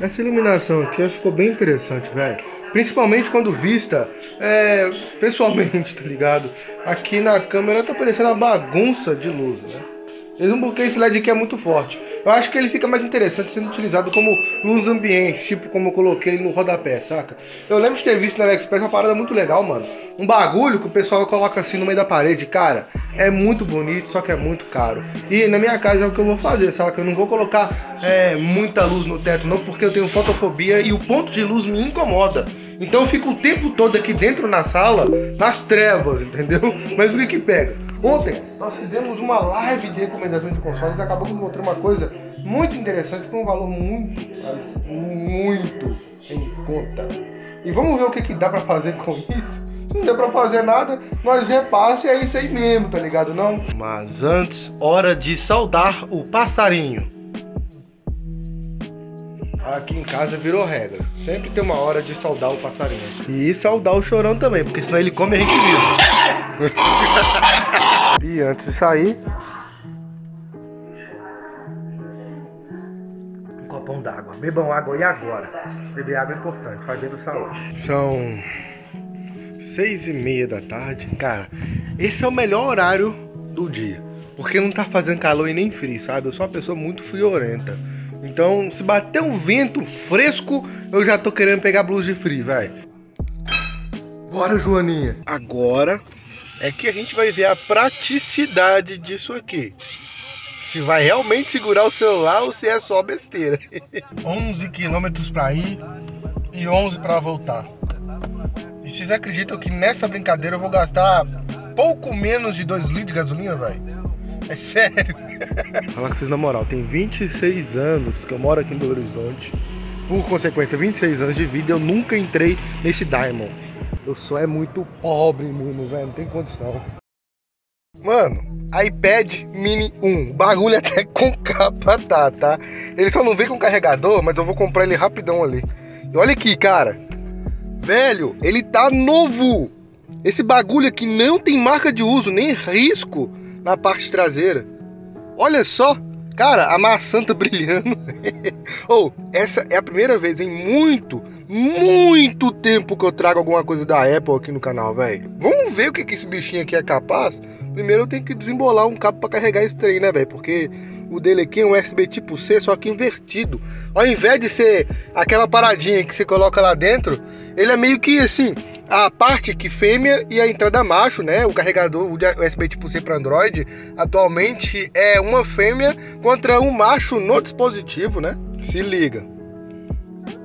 Essa iluminação aqui ficou bem interessante, velho. Principalmente quando vista é, pessoalmente, tá ligado? Aqui na câmera tá parecendo uma bagunça de luz, né? Mesmo porque esse LED aqui é muito forte. Eu acho que ele fica mais interessante sendo utilizado como luz ambiente, tipo como eu coloquei ele no rodapé, saca? Eu lembro de ter visto na AliExpress uma parada muito legal, mano. Um bagulho que o pessoal coloca assim no meio da parede, cara, é muito bonito, só que é muito caro. E na minha casa é o que eu vou fazer, saca? Eu não vou colocar é, muita luz no teto, não, porque eu tenho fotofobia e o ponto de luz me incomoda. Então eu fico o tempo todo aqui dentro na sala, nas trevas, entendeu? Mas o que que pega? Ontem nós fizemos uma live de recomendações de consoles e acabamos encontrando uma coisa muito interessante com um valor muito, muito em conta. E vamos ver o que, que dá para fazer com isso. Se não der pra fazer nada, nós repasse e é isso aí mesmo, tá ligado não? Mas antes, hora de saudar o passarinho. Aqui em casa virou regra. Sempre tem uma hora de saudar o passarinho. E saudar o chorão também, porque senão ele come e a gente vive. E antes de sair, um copão d'água. Bebam água e agora. Beber água é importante, faz bem do saúde. São seis e meia da tarde. Cara, esse é o melhor horário do dia. Porque não tá fazendo calor e nem frio, sabe? Eu sou uma pessoa muito friorenta. Então, se bater um vento fresco, eu já tô querendo pegar blusa de frio, velho. Bora, Joaninha. Agora é que a gente vai ver a praticidade disso aqui. Se vai realmente segurar o celular ou se é só besteira. 11 quilômetros para ir e 11 para voltar. E vocês acreditam que nessa brincadeira eu vou gastar pouco menos de 2 litros de gasolina, velho? É sério. Falar com vocês na moral, tem 26 anos que eu moro aqui em Belo Horizonte. Por consequência, 26 anos de vida, eu nunca entrei nesse Diamond. Eu sou é muito pobre mesmo, velho. Não tem condição. Mano, iPad Mini 1. Bagulho até com capa tá, tá? Ele só não vem com carregador, mas eu vou comprar ele rapidão ali. E olha aqui, cara. Velho, ele tá novo. Esse bagulho aqui não tem marca de uso, nem risco na parte traseira. Olha só. Cara, a maçã tá brilhando. Ou, oh, essa é a primeira vez em muito, muito tempo que eu trago alguma coisa da Apple aqui no canal, velho. Vamos ver o que, que esse bichinho aqui é capaz? Primeiro eu tenho que desembolar um cabo para carregar esse trem, né, velho? Porque o dele aqui é um USB tipo C, só que invertido. Ao invés de ser aquela paradinha que você coloca lá dentro, ele é meio que assim, a parte que fêmea e a entrada macho, né? O carregador USB tipo C para Android atualmente é uma fêmea contra um macho no dispositivo, né? Se liga.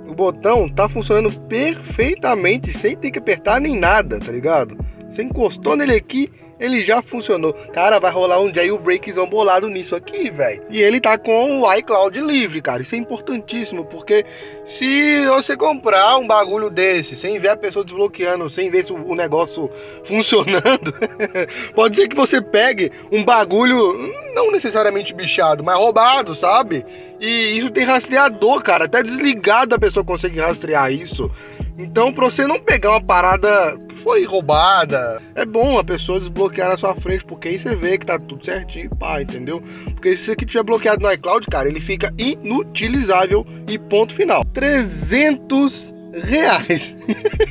O botão tá funcionando perfeitamente sem ter que apertar nem nada, tá ligado? Você encostou nele aqui, ele já funcionou. Cara, vai rolar um jailbreakzão bolado nisso aqui, velho. E ele tá com o iCloud livre, cara. Isso é importantíssimo, porque se você comprar um bagulho desse, sem ver a pessoa desbloqueando, sem ver o negócio funcionando, pode ser que você pegue um bagulho não necessariamente bichado, mas roubado, sabe? E isso tem rastreador, cara. Até desligado a pessoa consegue rastrear isso. Então, pra você não pegar uma parada foi roubada, é bom a pessoa desbloquear na sua frente, porque aí você vê que tá tudo certinho, pá, entendeu? Porque se isso aqui tiver bloqueado no iCloud, cara, ele fica inutilizável e ponto final. 300 reais.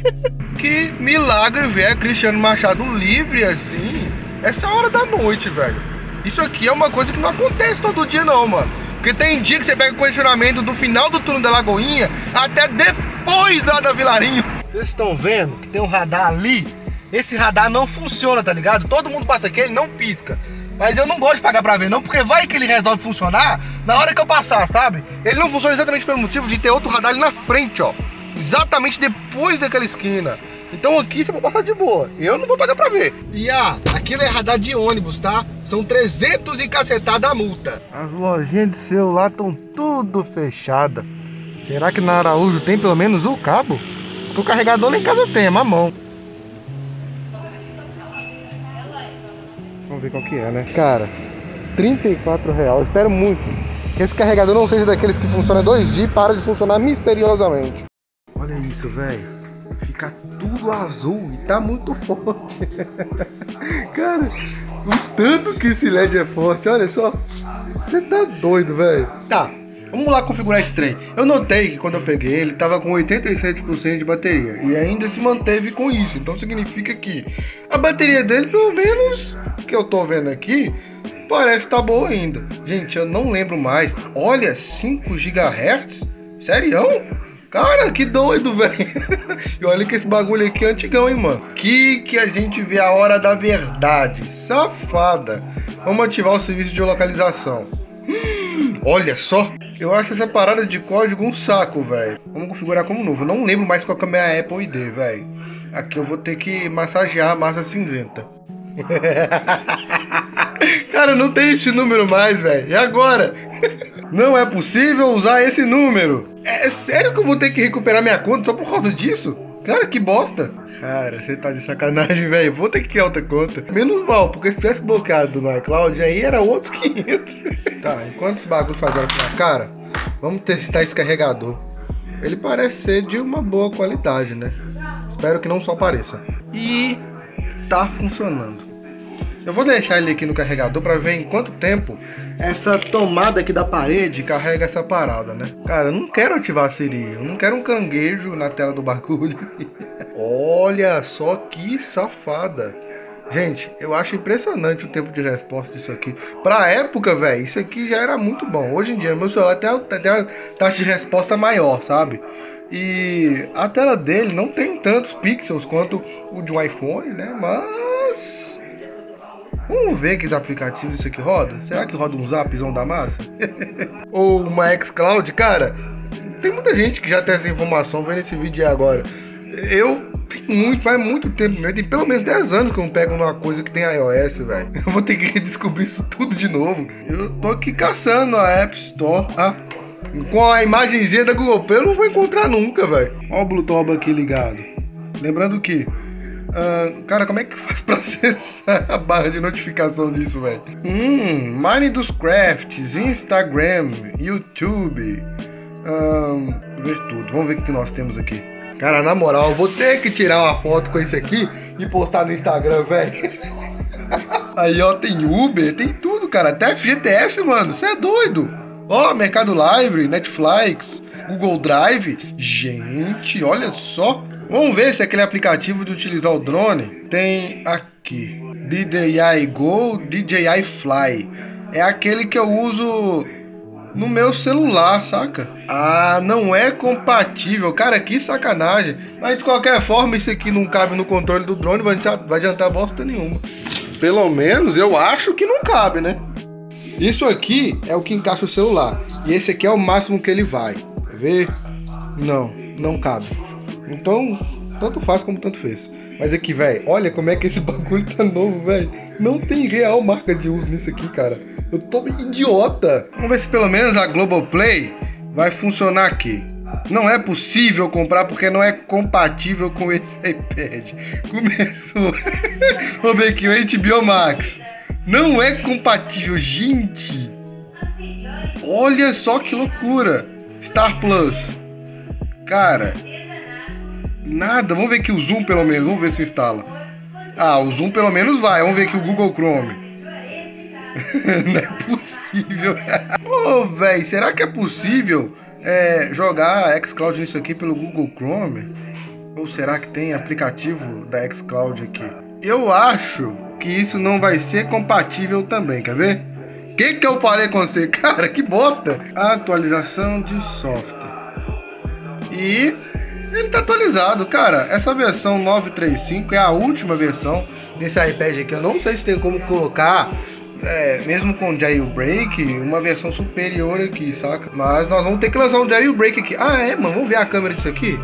que milagre ver Cristiano Machado livre assim, essa hora da noite, velho. Isso aqui é uma coisa que não acontece todo dia não, mano. Porque tem dia que você pega o condicionamento do final do túnel da Lagoinha até depois lá da Vilarinho. Vocês estão vendo que tem um radar ali? Esse radar não funciona, tá ligado? Todo mundo passa aqui, ele não pisca. Mas eu não gosto de pagar pra ver não, porque vai que ele resolve funcionar na hora que eu passar, sabe? Ele não funciona exatamente pelo motivo de ter outro radar ali na frente, ó. Exatamente depois daquela esquina. Então aqui você vai passar de boa. Eu não vou pagar pra ver. E ah, aquilo é radar de ônibus, tá? São 300 e cacetada a multa. As lojinhas de celular estão tudo fechadas. Será que na Araújo tem pelo menos o cabo? Porque o carregador lá em casa tem, é mamão. Vamos ver qual que é, né? Cara, 34 reais. Espero muito que esse carregador não seja daqueles que funciona 2G e para de funcionar misteriosamente. Olha isso, velho fica tudo azul e tá muito forte. Cara, O tanto que esse LED é forte, olha só. Você tá doido, velho. Tá, Vamos lá configurar esse trem. Eu notei que quando eu peguei ele estava com 87% de bateria e ainda se manteve com isso. Então significa que a bateria dele, pelo menos que eu tô vendo aqui, parece estar tá boa ainda. Gente, eu não lembro mais. Olha, 5 GHz? Serião? Cara, que doido, velho. e olha que esse bagulho aqui é antigão, hein, mano. Que que a gente vê a hora da verdade. Safada. Vamos ativar o serviço de localização. Hum, olha só. Eu acho essa parada de código um saco, velho. Vamos configurar como novo. Eu não lembro mais qual é a minha Apple ID, velho. Aqui eu vou ter que massagear a massa cinzenta. Cara, não tem esse número mais, velho. E agora? Não é possível usar esse número. É sério que eu vou ter que recuperar minha conta só por causa disso? Cara, que bosta. Cara, você tá de sacanagem, velho. Vou ter que criar outra conta. Menos mal, porque se tivesse bloqueado no iCloud, aí era outros 500. tá, enquanto esse bagulho fazendo aqui na cara, vamos testar esse carregador. Ele parece ser de uma boa qualidade, né? Espero que não só pareça. E tá funcionando. Eu vou deixar ele aqui no carregador para ver em quanto tempo essa tomada aqui da parede carrega essa parada, né? Cara, eu não quero ativar a Siri, eu não quero um caranguejo na tela do bagulho. Olha só que safada. Gente, eu acho impressionante o tempo de resposta disso aqui. Pra época, velho, isso aqui já era muito bom. Hoje em dia, meu celular tem tem uma taxa de resposta maior, sabe? E a tela dele não tem tantos pixels quanto o de um iPhone, né? Mas Vamos ver que aplicativos isso aqui roda? Será que roda um Zapzão da massa? Ou uma xCloud? Cara, tem muita gente que já tem essa informação vendo esse vídeo agora. Eu tenho muito, faz muito tempo mesmo. Tem pelo menos 10 anos que eu não pego numa coisa que tem iOS, velho. Eu vou ter que redescobrir isso tudo de novo. Eu tô aqui caçando a App Store. Ah, com a imagenzinha da Google Play eu não vou encontrar nunca, velho. Olha o Bluetooth aqui ligado. Lembrando que Uh, cara, como é que faz pra acessar a barra de notificação disso, velho? Hum, Mine dos Crafts, Instagram, YouTube. Um, ver tudo. Vamos ver o que nós temos aqui. Cara, na moral, eu vou ter que tirar uma foto com esse aqui e postar no Instagram, velho. Aí, ó, tem Uber, tem tudo, cara. Até FGTS, mano. Você é doido. Ó, Mercado Livre, Netflix, Google Drive. Gente, olha só. Vamos ver se aquele aplicativo de utilizar o drone tem aqui. DJI Go, DJI Fly. É aquele que eu uso no meu celular, saca? Ah, não é compatível. Cara, que sacanagem. Mas de qualquer forma, isso aqui não cabe no controle do drone, vai adiantar, vai adiantar bosta nenhuma. Pelo menos eu acho que não cabe, né? Isso aqui é o que encaixa o celular. E esse aqui é o máximo que ele vai. Quer ver? Não, não cabe. Então, tanto faz como tanto fez. Mas aqui, velho, olha como é que esse bagulho tá novo, velho. Não tem real marca de uso nisso aqui, cara. Eu tô idiota. Vamos ver se pelo menos a Global Play vai funcionar aqui. Não é possível comprar porque não é compatível com esse iPad. Começou. Vamos ver aqui, o HBO Max. Não é compatível, gente. Olha só que loucura. Star Plus. Cara, Nada. Vamos ver aqui o Zoom pelo menos. Vamos ver se instala. Ah, o Zoom pelo menos vai. Vamos ver aqui o Google Chrome. Não é possível. Ô, oh, velho, será que é possível é, jogar xCloud nisso aqui pelo Google Chrome? Ou será que tem aplicativo da xCloud aqui? Eu acho que isso não vai ser compatível também, quer ver? O que, que eu falei com você? Cara, que bosta! Atualização de software. E ele tá atualizado, cara. Essa versão 935 é a última versão desse iPad aqui. Eu não sei se tem como colocar, é, mesmo com jailbreak, uma versão superior aqui, saca? Mas nós vamos ter que lançar um jailbreak aqui. Ah, é, mano? Vamos ver a câmera disso aqui?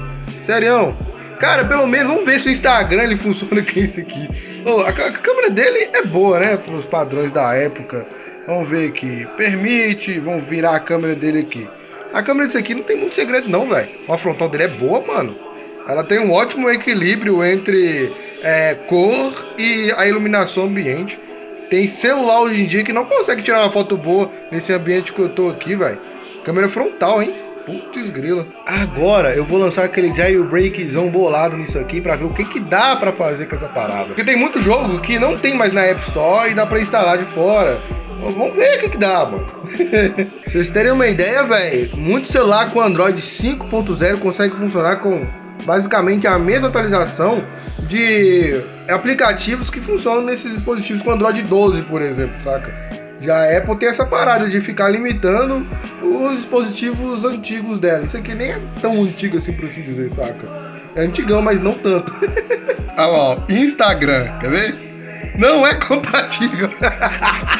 Sério? Cara, pelo menos vamos ver se o Instagram ele funciona com isso aqui. Oh, a, a, câmera dele é boa, né? Para os padrões da época. Vamos ver aqui. Permite, vamos virar a câmera dele aqui. A câmera desse aqui não tem muito segredo não, velho. A frontal dele é boa, mano. Ela tem um ótimo equilíbrio entre é, cor e a iluminação ambiente. Tem celular hoje em dia que não consegue tirar uma foto boa nesse ambiente que eu tô aqui, velho. Câmera frontal, hein? Putz grila. Agora eu vou lançar aquele jailbreakzão bolado nisso aqui pra ver o que que dá pra fazer com essa parada. Porque tem muito jogo que não tem mais na App Store e dá pra instalar de fora. Vamos ver o que, que dá, mano. pra vocês terem uma ideia, velho, muito celular com Android 5.0 consegue funcionar com basicamente a mesma atualização de aplicativos que funcionam nesses dispositivos com Android 12, por exemplo, saca? Já a Apple tem essa parada de ficar limitando os dispositivos antigos dela. Isso aqui nem é tão antigo assim, por assim dizer, saca? É antigão, mas não tanto. ah, ó, Instagram, quer ver? Não é compatível.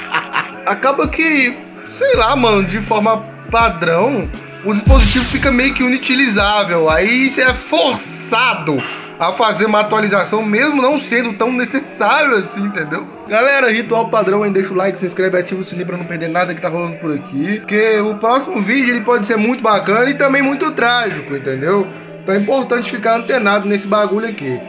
Acaba que, sei lá, mano, de forma padrão, o dispositivo fica meio que inutilizável. Aí você é forçado a fazer uma atualização, mesmo não sendo tão necessário assim, entendeu? Galera, ritual padrão aí, deixa o like, se inscreve, ativa o sininho pra não perder nada que tá rolando por aqui. Porque o próximo vídeo ele pode ser muito bacana e também muito trágico, entendeu? Então é importante ficar antenado nesse bagulho aqui.